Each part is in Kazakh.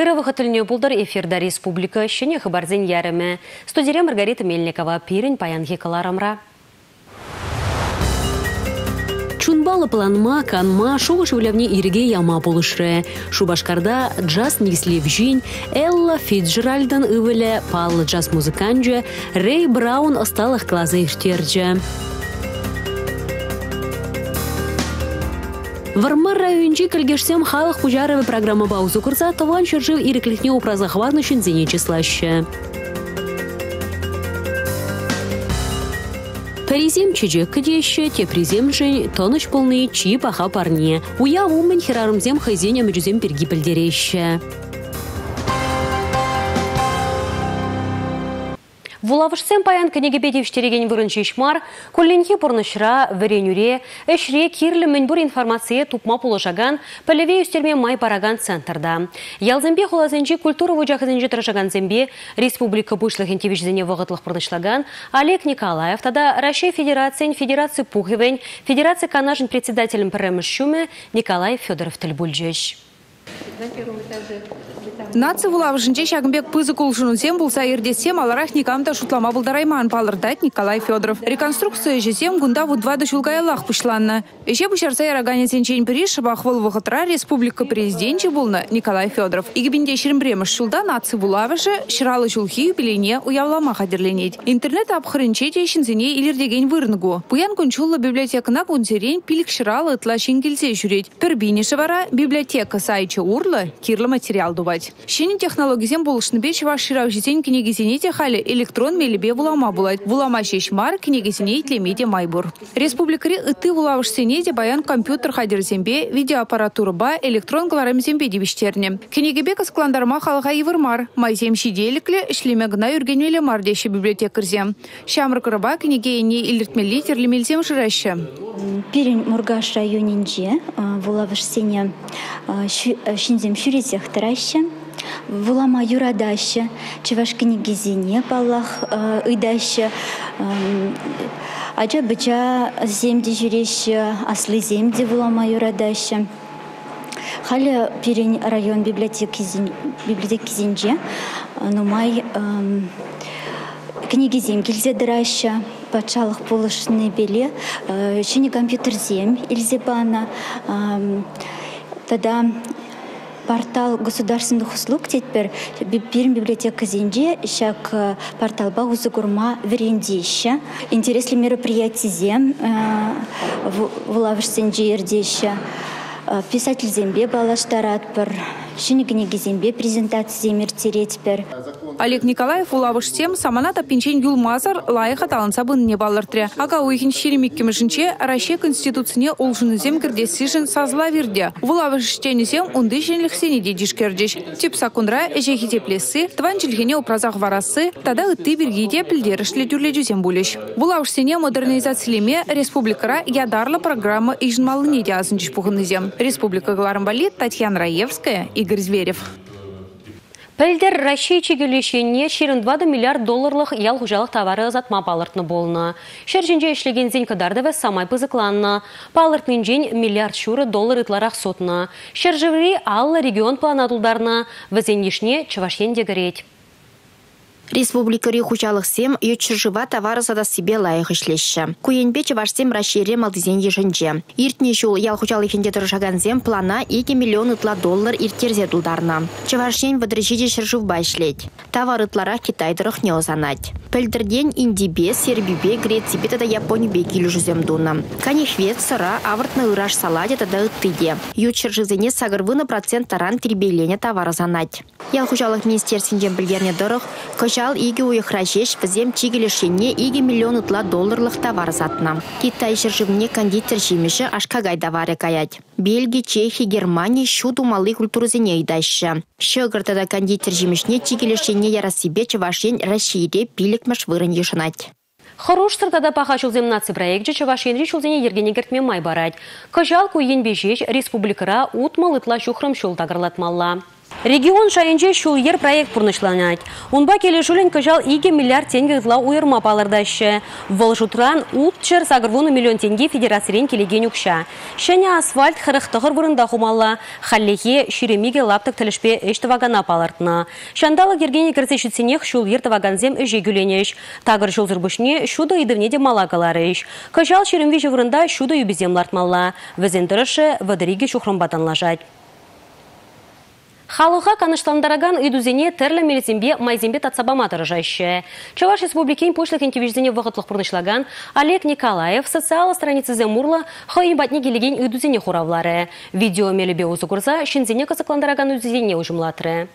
Иры вахытылне булдар эфирда республика шыне хабарзен ярымы. Студия Маргарита Мельникова пирин паян хикаларамра. Чунбалы планма, канма, шоғы шөвлявне ириге яма болышры. Шубашкарда джаз негислев жин, Элла Фиджеральдан ывылі пал джаз музыканджы, Рэй Браун осталых клазы іштерджі. Вармар райончи кілгешсем халық пужаровы программа баузу курса таван шыржыв иреклихне образа хварны үшін зене числашы. Паризем чечек кедеші, те призем жын, тоныш полны чи паха парне. Уя умын херарымзем хайзен амюзем перги пілдереші. Вулавышсем паян книгебе девштереген вырынчы ишмар, кулленхи пұрнышыра, віренюре, әшре кирлі мінбір информация тупма пулышаган, пәлеве үстерме май параган центрда. Ялзембе холазенче культура вұжақызенче тұрышаган зембе республика бұшлығын тевішзене вағытлық пұрнышлаган Олег Николаев, тада Россия Федерациян Федерация Пухевен, Федерация канажын председателем піріміш Николай Федоров тілбүлжеш. На первом этаже Нация вулавышынче шагымбек пызы кулшунусем булса ердесем аларах никамта шутлама булдарайман палырдать Николай Федоров. Реконструкция жесем гунда вудвады шулгайлах пушланна. Эше бушарса ярагане сенчен пириш шабахвол вахытра республика президенчи булна Николай Федоров. Игибинде ширимбремыш шулда нация вулавышы шыралы шулхи юбилейне уявлама хадерленет. Интернет апхырынче тешінзіне илердеген вырныгу. Пуян кунчулла библиотекана кунсерен пилик шыралы ытла шенгелсе жүрет. Пірбинеші вара библиотека сайчы урлы кирлы материал дувать. Шини технологизем болышныбе чеваш ширау житен книгизине те халі электрон мелебе вулама булать. Вулама шешмар книгизине итлемеде майбур. Республикари ыты вулавышсене де баян компьютер хадерзембе, видеоаппаратура ба электрон гларамзембе дебиштерне. Книгебе каскландарма халға ивырмар. Майзем шиделіклі ішлеме гына үргенелі мардеші библиотекарзем. Шамры кырыба книгейне илертмели терлемелзем жыраща. Пирин Мургаш районинже вулавышсене шинзем шүрезех тараща. Вулама юрадаща, чеваш книгизине паллах ыдаща, Ача быча земде жүреща, аслы земде вулама юрадаща. Халі пирин район библиотекизинже, нумай книгизем келзе дыраща, патшалық полышны беле, шыны компьютер зем илзе бана, Тогда портал государственных услуг тетпер бирим библиотека зенже шак порталба узы гурма верендеща. Интересли мероприятие зем в лавыш сенже ердеща. Писатель зембе. Шыны книги зембе презентация мертереть пер. Олег Николаев улавышсем саманата пинчен юлмазар лайыха таланса не балыртре. Ага уйхин шеремиккемешінче Россия конституцияне олжынызем кірдесішін сазла верде. Улавышштенізем унды женліксене де дишкердеш. Тип сакундра эжехи теплесі, тван жилгене упразах варасы, тада үтті бергейде пілдерішлі дүрле жүзем булеш. Улавышсене модернизациялеме республикара ядарлы программа ижнмалыне де азынчыш пухынызем. Республика Галарымбали Татьяна Раевская, Игорь Зверев. Пәлдер Россия чегелешіне 22 миллиард долларлық ял хужалық товары азатма палыртны болны. Шәржінже ішлеген зен кадарды вә самай пызықланны. Палыртның жен миллиард шуры доллар ытларақ сотны. Шәржіври аллы регион планатулдарны візен ешне чывашен дегіреть. Республикари хучалықсем ютчыржыва товары сада себе лайық ішлеші. Куенбе чывашсем рашире малдызен ежінже. Иртне жол ял хучалықенде тұрышаганзем плана 2 миллион ытла доллар иртерзе дулдарна. Чывашен вадрыжиде шыржывба ішлет. Товар ытлара Китайдырық не озанать. Пөлдірден Индибе, Сербибе, Грецибе тада Японибе жүзем дуна. Канихвет, сыра, авыртны ыраш саладе тада ыттыде. Ютчыржызене сагырвыны процент таран тербейлене товары занать. Ял хучалық министерсінде білгерне дұрық, Кышал иге уйхрашеш візем чигелешене иге миллион утла долларлық товар затна. Китай шыржывне кондитер жимеші ашкагай давары каять. Бельгия, Чехия, Германия шуду малы культурызене идайшы. Шыгыртада кондитер жимешне чигелешене ярасибе чывашен Россииде пилікмеш вырын ешынать. Хорош сыртада паха чулзем наци проект чувашенри чулзене ергене гертме май барать. Кыжал куен бежеч республикара утмал ытла шухрым шул тагырлатмалла. Регион шайынче шул ер проект пурнышланать. Унба келешулен кажал иге миллиард тенге ызла уйырма палырдашы. Выл жутран утчыр сагырвуну миллион тенге федерациялен келеген үкша. Шәне асфальт хырықтығыр бұрында хумалла. Халлехе ширемиге лаптық тілішпе эшті вагана палыртына. Шандалы кергені кірсешітсенех шул ер таваганзем үже гүленеш. Тагыр жол зырбышне шуды де малагаларыш. Кажал ширемве жывырында шуды юбизем лартмалла. Візен тұрышы вадыриге лажать. Халыға каныштандараган үйдузене тәрлі мелізембе майзембе татсабама тұрыжайшы. Чаваш республикин пошлыхын тевеждене вағытлық бұрнышлаған Олег Николаев социал страницы Земурла хойымбатне келеген үйдузене хуравлары. Видео мелебе озы күрза, шинзене қызықландараган үйдузене ұжымлатыры.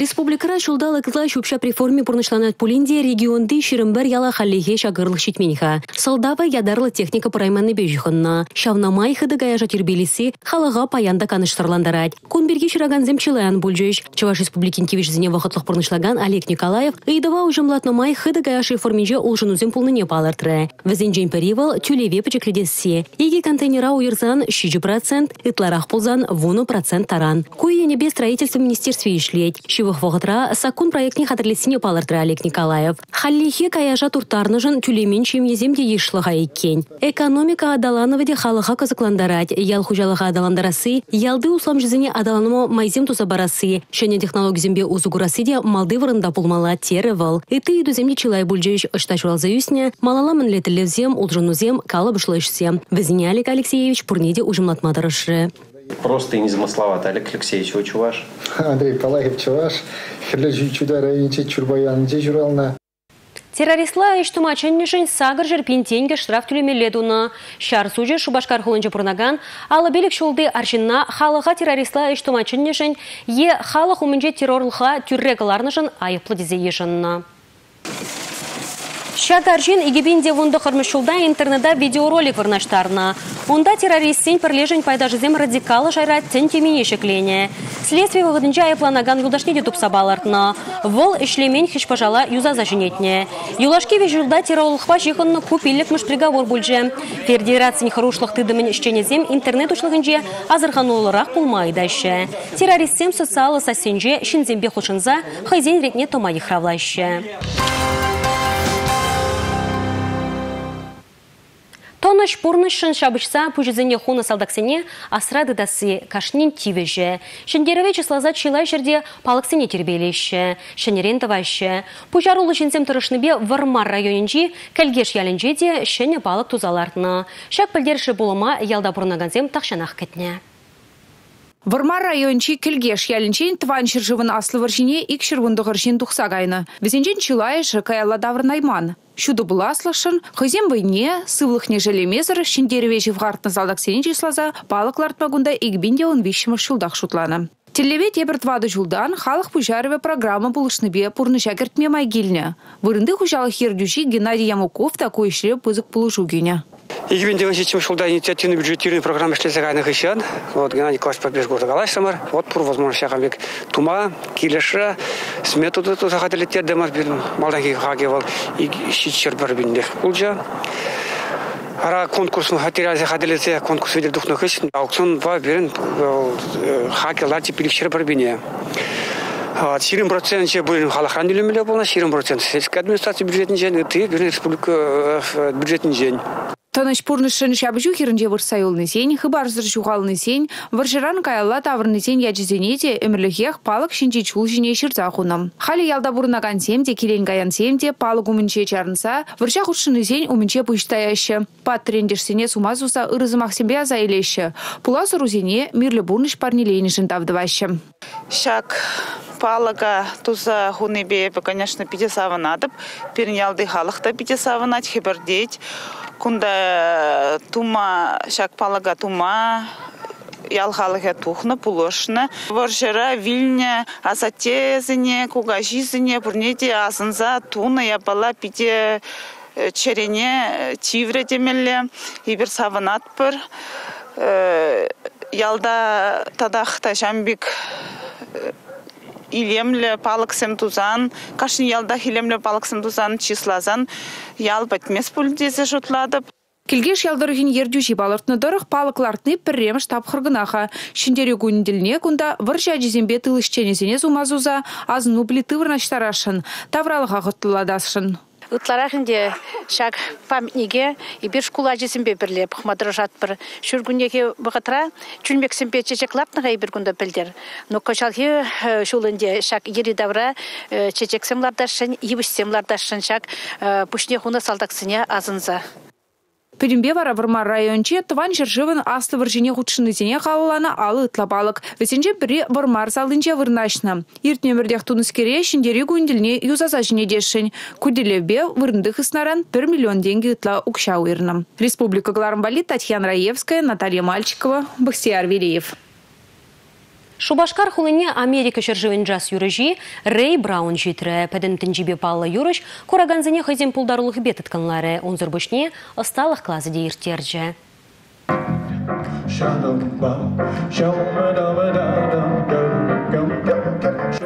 Республикара шулдалы кызла шупша реформе пурнышланат пулинде регионды ширымбер яла халлихе шагырлық шитменха. Салдава ядарлы техника прайманы бежихынна. Шавнамай хыды гаяжа тербелиси халыға паянда каныштарландарать. Кунберге шыраган земчилаян бульжеш. Чаваш республикин кивишзіне вақытлық пурнышлаган Олег Николаев ыйдава ужымлатнамай хыды гаяш реформинже улжынузем пулныне палыртры. Візен перивал тюлеве пачекледессе. Еге контейнера уйырзан 6 процент, ытларах пулзан вуну процент таран. Куе небе строительство министерстве ишлеть. Шивых вғытра сакун проектне хатырлесіне палырдыры Олег Николаев. Халлихе каяжа туртарныжын тюлемен чемеземде ешлыға еккен. Экономика адалановыде халыға қызықландарад. Ял хужалыға адаландарасы, ялды услам жүзіне адаланымы майзем туса барасы. Шәне технологизембе узугурасы де малды вырында пулмала тері вал. Эты едуземде чилай бульджеш ышташвал заюсне, малала мінлетілевзем, улжынузем, калы бұшлышсем. Візіне Олег Алексеевич пурнеде ужымлатмадырышы. Просто и незамысловато. Олег Алексеевич, вы чуваш? Андрей Палаев чуваш. Хірлі чудара чурбаян же журална. Террористла иштумачыннышын сагыр жерпин тенге штраф түлемеледуны. Шар суже шубашкар хулынчы пурнаган, алы белік шулды аршинна халыға террористла иштумачыннышын е халық умынже террорлыға түррегаларнышын айыплы дезе ешынна. Шагаржин игибинде вунды хырмышулда интернетда видеоролик вырнаштарна. Онда террористсен пірлежін пайдажызем радикалы жайра тен теміне шеклене. Следствие выводынча айыпланаган юлдашне де тупсабалартна. Вол ишлемен пожала юза зажинетне. Юлашки вежілда террорлықпа жихынны купилікміш приговор бульже. Федерациян харушлық тыдымын ішченезем интернет ушлығынже азырханулырақ пулмайдашы. Террористсем социалы сасенже шинзембе хушынза хайзен ретне томайы хравлашы. Тоныш пурнышын шабышса пүжізіне хуны салдаксене асрады дасы кашнин тивеже. Шендереве числаза чилай жерде палықсене тербелеші. Шенерен тавашы. Пужарулы жінзем тұрышныбе Вармар районинжи кәлгеш ялінже де шене палық тузалартына. Шак пілдерші болыма ялда бұрнаганзем тақшанақ кетне. Вармар райончи келгеш ялінчен тван шыржывын аслы варжине ик шырвындығыр жин тухса гайны. Візенжен чилайыш каялла давр найман. Шуды бұласлышын, хызем войне, сывлықне желемезір, шиндереве живғартны залдақ сенен числаза, балықларт магунда игбинде он вишімі шулдақ шутланы. Телеве тебір твады жылдан халық пужарове программа бұлышныбе пұрны жәкіртме майгеліне. Вырынды хужалық ердюші Геннадий Ямуков такой ішле пызық бұлышу гене. Егібенде чем шулда инициативный бюджетированный программа еще. Вот Геннадий Николаевич побеж город Галайсамар. Вот пур возможно шахамбек тума, смету тут аукцион. Ширин процент же были халахан дилемеле болна, процент сельская администрация бюджетный день, ты республика бюджетный день. Тыныш пурнышын шабыжу хирінже вырсайылны сен, хыбарзыр жуғалны сен, варжыран каялла тавырны сен яджізене де өмірлігех палық шинче чул жіне шырза хунам. Халі ялда бұрынаган сем де келен гаян сем де палық умынче чарынса, варжа хұршыны сен умынче пұштаяшы. Пат трендерсене сумазуса ырызымақ сембе аза елеші. Пула сұрузене мирлі бұрныш парнелейнішін тавдывашы. Шак палага туза хунебе, конечно, надо, пернялды халықта пятисаванат, хебердеть кунда тума шак палага тума ялхалыға тухна пулошна. Воржера вильня асатезіне, кугажизіне, бурнеде асынза туна япала пите э, черене э, тивре демелле, ибір савынат бір. Э, ялда тадақта жамбик илемле палыксем тузан, кашын ялда илемле палыксем тузан числазан, ял бәтмес пульдезе жұтладып. Келгеш ялдырыхин ердюши балыртны дырых палыклартны піррем штаб хыргынаха. Шиндері күнділіне күнда выржа жезембе тылышченесене зумазуза азыну плиты вырнаштарашын. Тавралыға ғыттыладасшын. Ытларахынде шак памятниге и бир шкула жесембе бірле пухмадрожат бір шүргүнеге бұғытра чүлмексембе чечеклапныға бир күнді білдер. Но кошалхи э, шулынде шак ери давра э, чечексемлардашын, ебішсемлардашын шак э, пушне хуна салдаксыне азынза. Пиримбе вара варма районче тыван жыржывын асты выржине худшынызене қалылана алы ытлапалық. Весенче бірі вармар салдынче вырнашны. Иртне мірдех тунускере шиндері күнділіне юзаса жіне дешін. Күділебе вырындық ыснаран 1 миллион деньги ытла укша уйрным. Республика Гларамбали Татьяна Раевская, Наталья Мальчикова, Бахтияр Вереев. Шубашкар хулыне Америка чыржывын жас юрыжи Рэй Браун житрі пәдін тінжібе палла юрыш кураганзыне хызен пулдарлық бет ытканлары онзыр бушне ысталық клазы.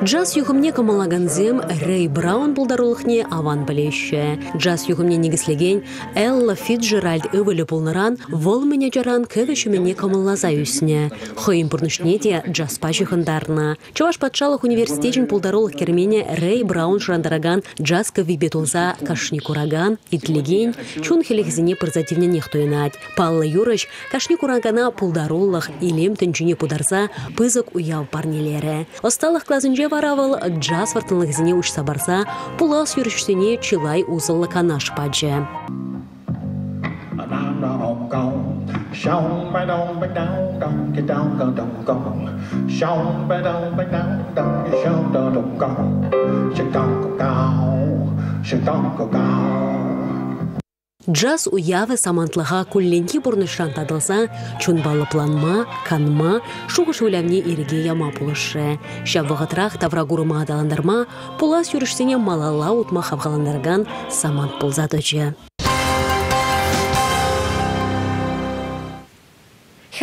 Джаз юғымне камалаганзем Рэй Браун булдарулықне аван білеші. Джаз юғымне негіслеген Элла Фиджеральд өвілі пулныран вол мене жаран көві мене камаллаза үсіне. Хойын бұрнышне де джаз пажығындарына. Чаваш патшалық университетін кермене Рэй Браун жрандараган джаз көві бетулза кашни кураган, итлеген, чун хелехзіне пырзативне нехтуенат. Палла юрыш кашни курагана пулдарулық илем тінчуне пударза пызык уяв парнелері. Осталық клазынже варавыл джаз вартынлығызіне ұшса барса, пулас юрішсене чилай узылы канаш паджы. Джаз уявы самантлыға күлленки бұрнышран тадылса, чунбалы планма, канма, шуғыш өләвне иреге яма пулышы. Шавығытрақ таврагурыма адаландарма, пулас юрышсене малала утма хавғаландарган самант пулзадычы.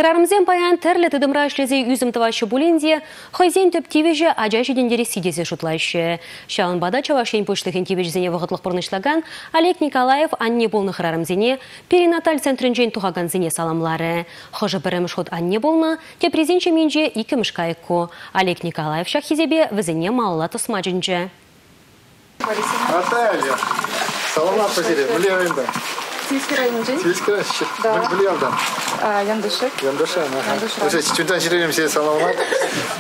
Херарымзен паян тәрлі тыдымра ішлезе үзім тывашы бұлінде, хойзен төп тевежі ажа жедендері сидезе шутлайшы. Шалын бада чавашен пөштігін тевежізіне вғытлық бұрнышлаган Олег Николаев анне болны херарымзене перинаталь центрінжен туғаган зене саламлары. Хожы біріміш ход анне болны, те презенче менже икі мышкайықко. Олег Николаев шахизебе візене малыла тұсмажынжы. Наталья, саламат Сельский район? Сельский район, да. Ага. Саламат.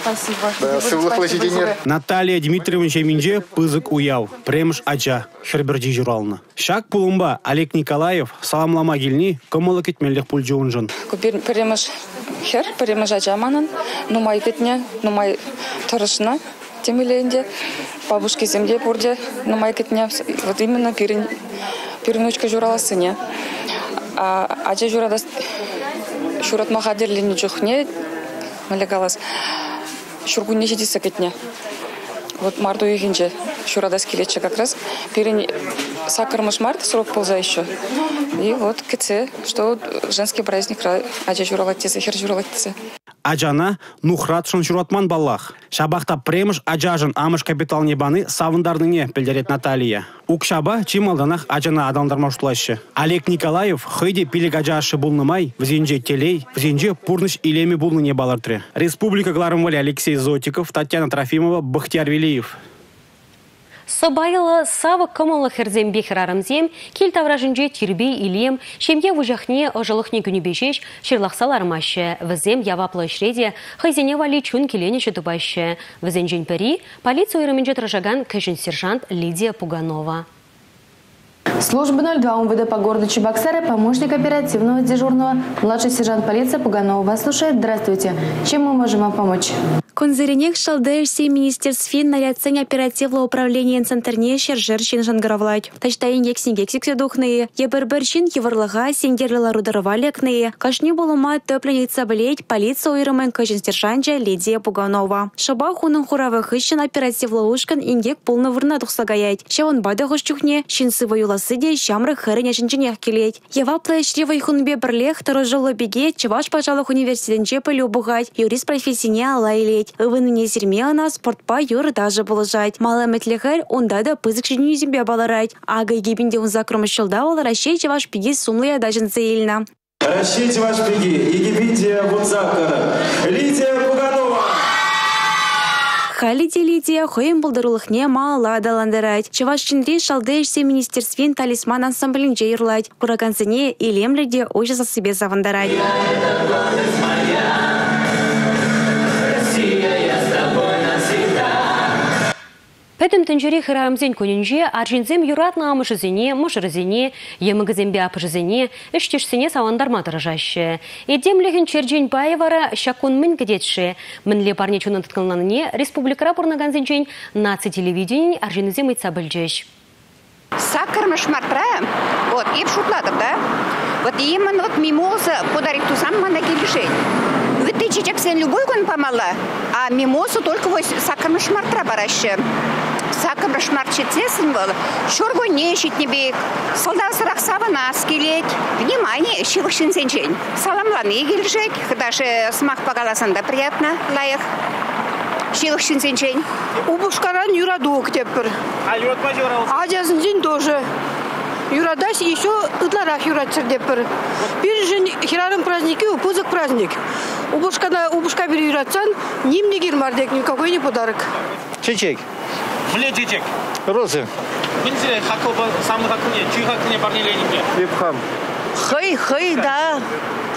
Спасибо. Да. Наталья Дмитриевича Минже пызык уяв, премш ача, херберди журална. Шак пулумба Олег Николаев, саламлама гильни, комолы кетмелдік пул жон. Премш хер, премш ача манын, нумай кетне, нумай тұрышына темелейінде, бабушки земде бурде, нумай кетне, вот именно пирин пирнучка жураласыне. А ача журадас шурат махадерлини жухне малекалас. Шургунне сидиса кетне. Вот марту егинче шурадас келече как раз. Пирин сакармыш март срок полза еще. И вот КЦ, что женский праздник, ача журалатеса, хер журалатеса ажана нухрат шуратман баллах. Шабахта премыш ажажын амыш капитал небаны савындарныне пілдерет Наталья. Укшаба чималданах ажана адалдармаштулашы. Олег Николаев хыйде пилик ажашы булнымай, взенже телей, взенже пурныш илеми булныне балартре. Республика Гларымвали Алексей Зотиков, Татьяна Трофимова, Бахтияр Велиев. Собайылы савы кымылы хірзем бехірарымзем, кел тавражынже тирбей илем, шемге вұжақне ұжылықне күнебешеш, шырлақсаларымашы, візем яваплы шреде, хайзене вали чун келене жұтыбашы. Візен пәрі, полиция ойрымынже тұржаган кәжін сержант Лидия Пуганова. Службы 02 УМВД по городу Чебоксары помощник оперативного дежурного, младший сержант полиции Пуганова вас слушает. Здравствуйте. Чем мы можем вам помочь? Конзеренек шалдерси министерств фин нарядцень оперативлы управления инцентрне шержерчин жангаровлай. Тачтайын ексин гексик седухные, еберберчин еварлыға сенгерлі рударовалекные, кашни болума төплен ецабілет полиция ойрымен кашын сержанжа Лидия Пуганова. Шаба хуның хуравы хыщын оперативлы ушкан ингек полны вырна тұқсагаяйт. Шаван бады хошчухне, шинсывы юласы де шамры хырыне жінжінех келет. Еваплы шревой хунбе бірлех тұры жылы беге Чеваш пажалық университетінче пылю бұғать, юрист профессияне ала елет. Өвініне зірме ана спортпа юр даже бұлыжать. Малы мәтлехер онда да пызык жіне зембе баларать. Ага егебінде он закромышылда ол Рашей Чеваш пеге сумлыя дажынцы елна. Рашей Чеваш пеге, Египетия Бунзакара, Лидия Пуганова. Халиде Лидия хойын бұлдырулықне мала адаландырать. Чеваш чинри шалды ішсе министерствен талисман ансамблінже юрлать. Курагансыне илемлерде ойжаса себе завандарать. Пәтім тінжері хырамзен көнінже аржинзем юратна амышызене, мұшырызене, емігізембе апышызене, іштешсене савандарма тұрыжашы. Едемлігін черджен байывара шакун мін кедетші. Мінле парне чуны тұткылнаныне республикара порнаганзенчен наци телевидение аржинзем айтса білжеш. Сакармы шмартра, вот, и шутладов, да? Вот именно вот мимоза подарит ту самую на келешень. Вы ты чечексен любой гон помала, а мимозу только вот сакармы шмартра бараще. Сакармы шмарчицесен был, шорго не щит не бег. Солдат сырах савана скелет. Внимание, щивышин сенчень. Саламланы келешек, даже смак погаласанда приятно, лаях. Шилых шинсенчень. Убушкаран юрадук теппір. А юратма юрал? Адясынчен тоже. Юрадась еще ытларах юратсыр деппір. Bir жын хирарым праздники, упузык праздник. Убушкада, убушка bir юратсан, ним не гирмардек, никакой не подарок. Чечек. Чечек. Розы. Минзе хакыл самый хакыне, чүй хакыне барнеленинге. Випхам. Хый, хый, да.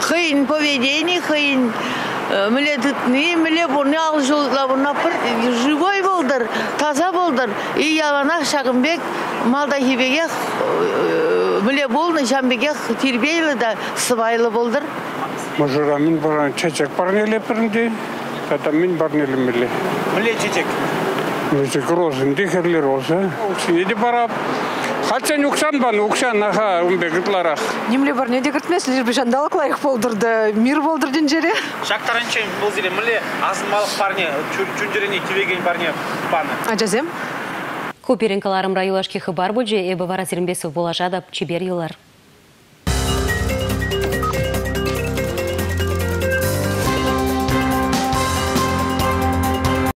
Хыйын поведение, хыйын міле түтні, міле бұны ал жоллабына бір живой болдыр, таза болдыр. И шағынбек малда хибеге міле болны жамбеге тербейлі да сыбайлы болдыр. Мажыра мен баран чечек барнеле бірінде, тата мен барнеле міле. Міле чечек? Чечек розын, декерлі розы. Еде барап, Хатсан уксан бан, уксан аха умбегитларах. Нимле бар не дегертмес, лишь бы жандалык лайық болдырды, мир болдырдын жере. Шактаранчен бұл зеле міле азын парне, чүндеріне кивеген парне паны. Ажазем? Куперенкаларым райылашки хыбар бұджи, эбі вара зірімбесів болажада чебер елар.